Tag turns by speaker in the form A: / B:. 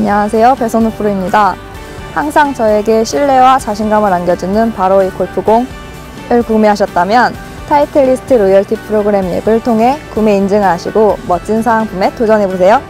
A: 안녕하세요. 배선우 프로입니다. 항상 저에게 신뢰와 자신감을 안겨주는 바로 이 골프공을 구매하셨다면 타이틀리스트 로열티 프로그램 앱을 통해 구매 인증을 하시고 멋진 사은품에 도전해보세요.